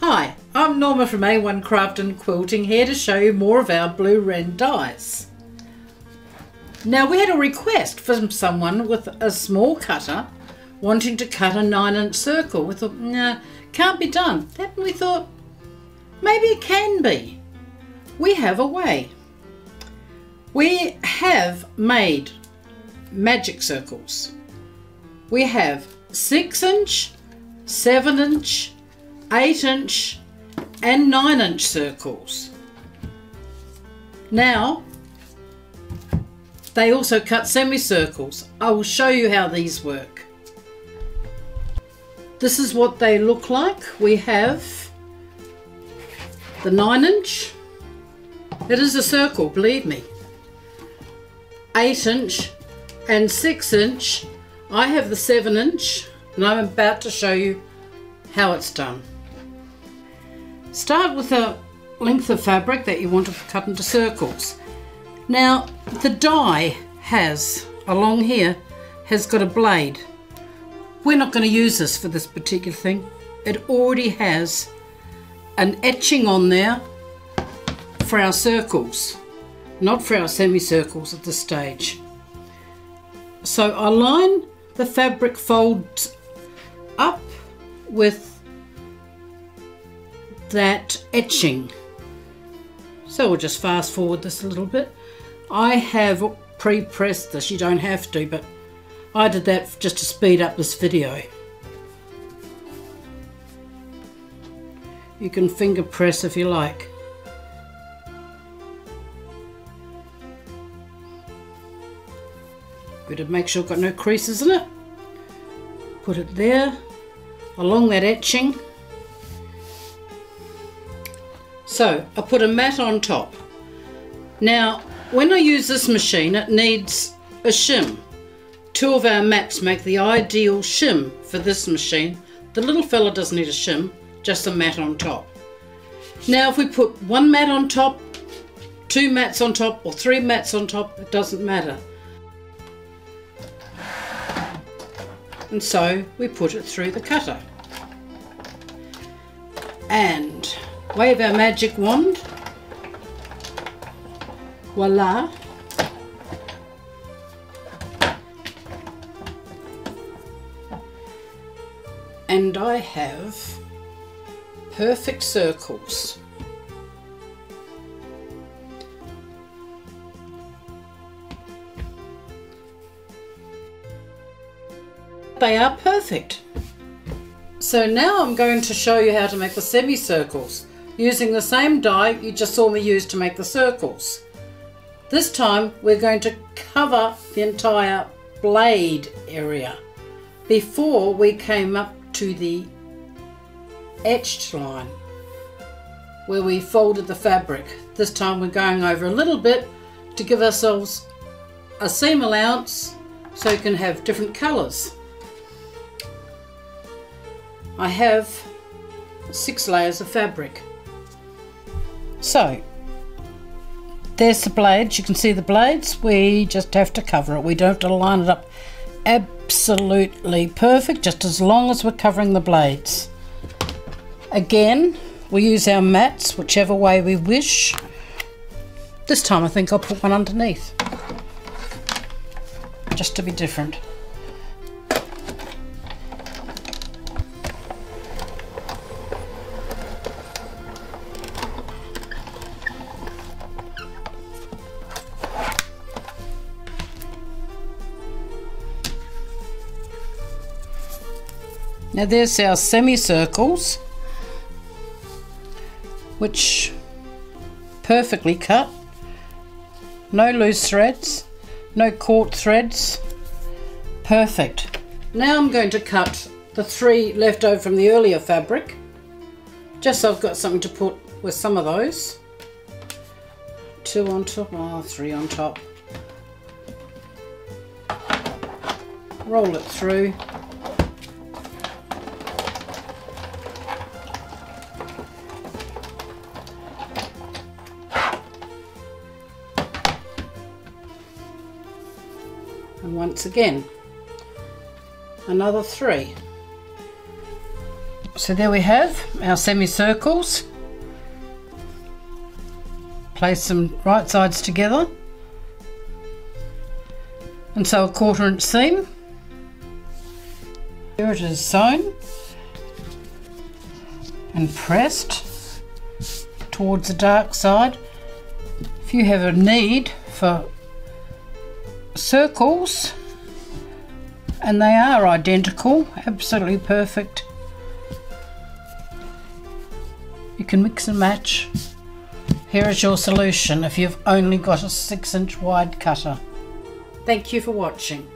Hi, I'm Norma from A1 Craft and Quilting here to show you more of our Blue Wren dies. Now we had a request from someone with a small cutter wanting to cut a 9 inch circle. We thought, nah, can't be done. Then we thought, maybe it can be. We have a way. We have made magic circles. We have 6 inch, 7 inch, 8 inch and 9 inch circles. Now, they also cut semicircles. I will show you how these work. This is what they look like. We have the 9 inch. It is a circle, believe me. 8 inch and 6 inch. I have the 7 inch and I'm about to show you how it's done. Start with a length of fabric that you want to cut into circles. Now the die has, along here, has got a blade. We're not going to use this for this particular thing. It already has an etching on there for our circles, not for our semicircles at this stage. So I line the fabric folds up with that etching. So we'll just fast forward this a little bit. I have pre-pressed this, you don't have to, but I did that just to speed up this video. You can finger press if you like. To make sure got no creases in it. Put it there, along that etching. So I put a mat on top. Now when I use this machine it needs a shim. Two of our mats make the ideal shim for this machine. The little fella doesn't need a shim, just a mat on top. Now if we put one mat on top, two mats on top or three mats on top, it doesn't matter. And so we put it through the cutter. And wave our magic wand. Voila. And I have perfect circles. They are perfect. So now I'm going to show you how to make the semicircles using the same die you just saw me use to make the circles. This time we're going to cover the entire blade area before we came up to the etched line where we folded the fabric. This time we're going over a little bit to give ourselves a seam allowance so you can have different colours. I have six layers of fabric. So, there's the blades. You can see the blades. We just have to cover it. We don't have to line it up absolutely perfect, just as long as we're covering the blades. Again, we use our mats, whichever way we wish. This time I think I'll put one underneath, just to be different. Now there's our semicircles, which perfectly cut. No loose threads, no caught threads. Perfect. Now I'm going to cut the three left over from the earlier fabric, just so I've got something to put with some of those. Two on top, oh, three on top. Roll it through. And once again another three. So there we have our semicircles. Place them right sides together. And sew a quarter inch seam. Here it is sewn and pressed towards the dark side. If you have a need for circles and they are identical, absolutely perfect, you can mix and match. Here is your solution if you've only got a 6 inch wide cutter. Thank you for watching.